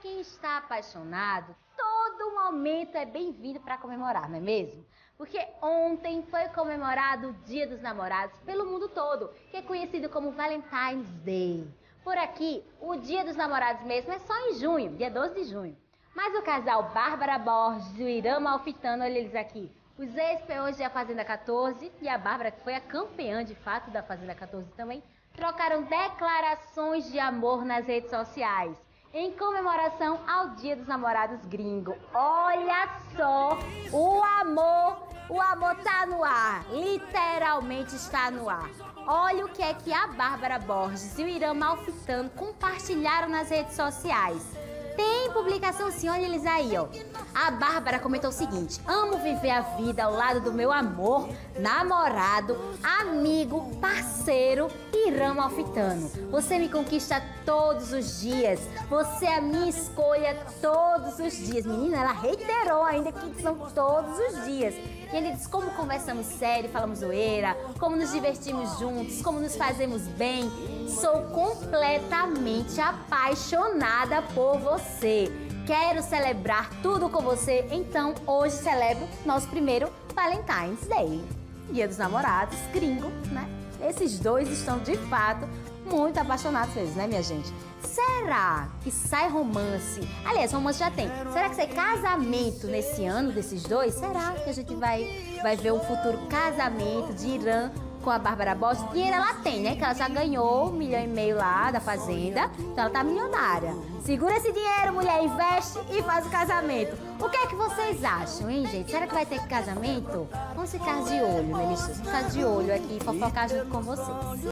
quem está apaixonado, todo momento é bem-vindo para comemorar, não é mesmo? Porque ontem foi comemorado o Dia dos Namorados pelo mundo todo, que é conhecido como Valentine's Day. Por aqui, o Dia dos Namorados mesmo é só em junho, dia 12 de junho. Mas o casal Bárbara Borges e o Irã Malfitano, olha eles aqui, os ex-peões da Fazenda 14 e a Bárbara, que foi a campeã de fato da Fazenda 14 também, trocaram declarações de amor nas redes sociais em comemoração ao Dia dos Namorados Gringo. Olha só, o amor, o amor tá no ar, literalmente está no ar. Olha o que é que a Bárbara Borges e o Irã Malfitano compartilharam nas redes sociais. Tem publicação sim, olha eles aí, ó. A Bárbara comentou o seguinte: Amo viver a vida ao lado do meu amor, namorado, amigo, parceiro e ramo alfitano. Você me conquista todos os dias. Você é a minha escolha todos os dias. Menina, ela reiterou ainda que são todos os dias. E ele diz como conversamos sério, falamos zoeira, como nos divertimos juntos, como nos fazemos bem. Sou completamente apaixonada por você. Quero celebrar tudo com você, então hoje celebro nosso primeiro Valentine's Day. Dia dos namorados, gringo, né? Esses dois estão de fato muito apaixonados mesmo, né, minha gente? Será que sai romance? Aliás, romance já tem. Será que sai casamento nesse ano desses dois? Será que a gente vai, vai ver um futuro casamento de Irã com a Bárbara Bosch? Dinheiro ela tem, né? Que ela já ganhou um milhão e meio lá da Fazenda. Então ela tá milionária. Segura esse dinheiro, mulher, investe e faz o casamento. O que é que vocês acham, hein, gente? Será que vai ter casamento? Vamos ficar de olho, né, Vamos ficar de olho aqui e fofocar junto com vocês.